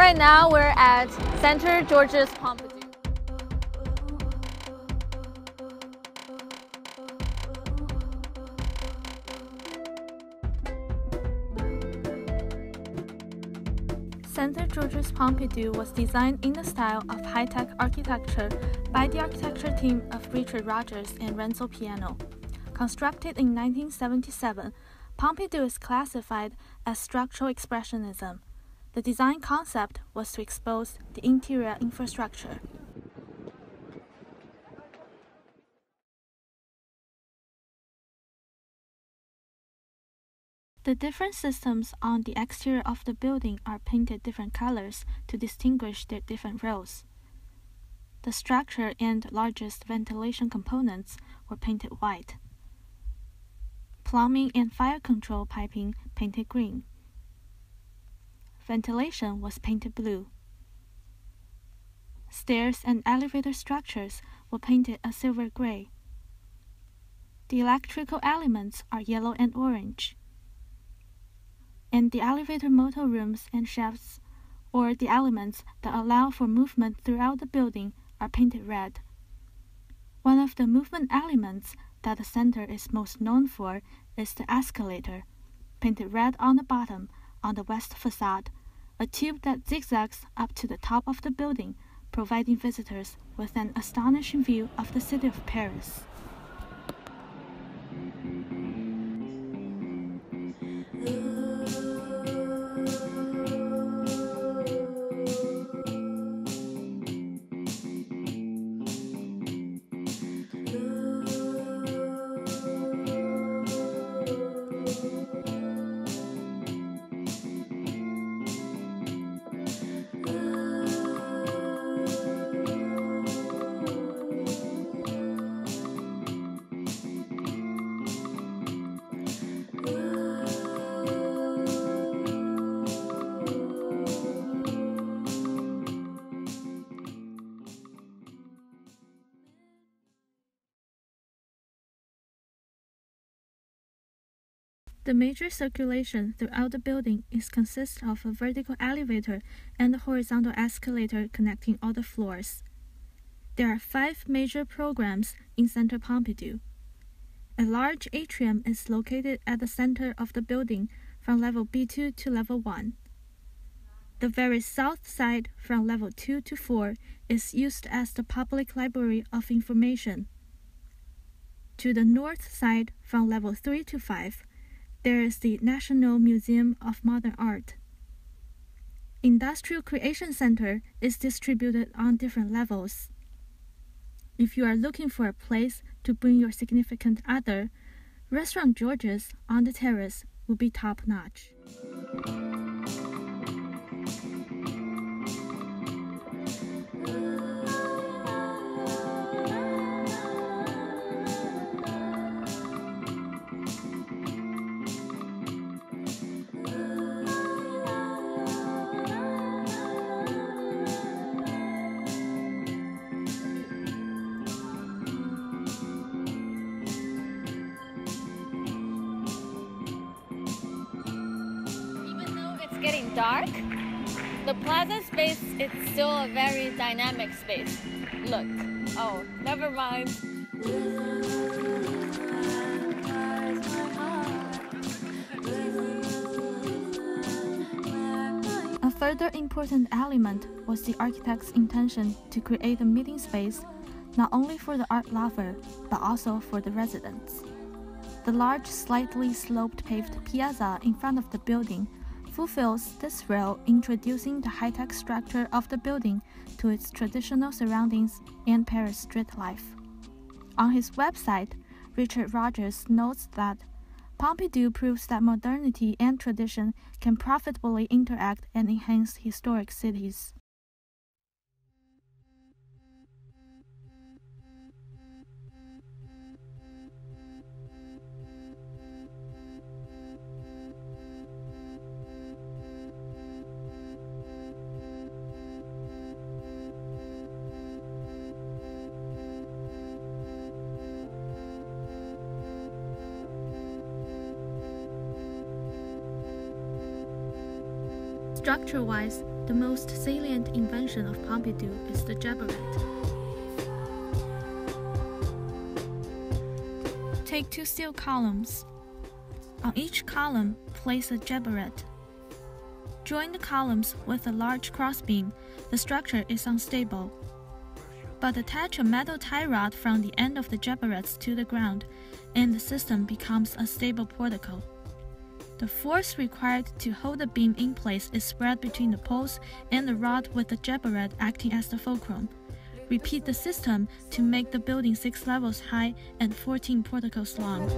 at Centre Georges Pompidou. Centre Georges Pompidou was designed in the style of high-tech architecture by the architecture team of Richard Rogers and Renzo Piano. Constructed in 1977, Pompidou is classified as structural expressionism. The design concept was to expose the interior infrastructure. The different systems on the exterior of the building are painted different colors to distinguish their different roles. The structure and largest ventilation components were painted white. Plumbing and fire control piping painted green. Ventilation was painted blue. Stairs and elevator structures were painted a silver gray. The electrical elements are yellow and orange and the elevator motor rooms and shafts, or the elements that allow for movement throughout the building, are painted red. One of the movement elements that the center is most known for is the escalator, painted red on the bottom on the west facade, a tube that zigzags up to the top of the building, providing visitors with an astonishing view of the city of Paris. The major circulation throughout the building is consists of a vertical elevator and a horizontal escalator connecting all the floors. There are five major programs in Centre Pompidou. A large atrium is located at the center of the building from level B2 to level 1. The very south side from level 2 to 4 is used as the public library of information. To the north side from level 3 to 5 there is the National Museum of Modern Art. Industrial Creation Center is distributed on different levels. If you are looking for a place to bring your significant other, Restaurant George's on the terrace would be top notch. Getting dark, the plaza space is still a very dynamic space. Look, oh, never mind. A further important element was the architect's intention to create a meeting space not only for the art lover, but also for the residents. The large, slightly sloped paved piazza in front of the building fulfills this role introducing the high-tech structure of the building to its traditional surroundings and Paris street life. On his website, Richard Rogers notes that Pompidou proves that modernity and tradition can profitably interact and enhance historic cities. Structure-wise, The most salient invention of Pompidou is the gerberette. Take two steel columns. On each column, place a gerberette. Join the columns with a large crossbeam. The structure is unstable. But attach a metal tie rod from the end of the gerberettes to the ground, and the system becomes a stable portico. The force required to hold the beam in place is spread between the poles and the rod with the gerberette acting as the fulcrum. Repeat the system to make the building 6 levels high and 14 porticos long.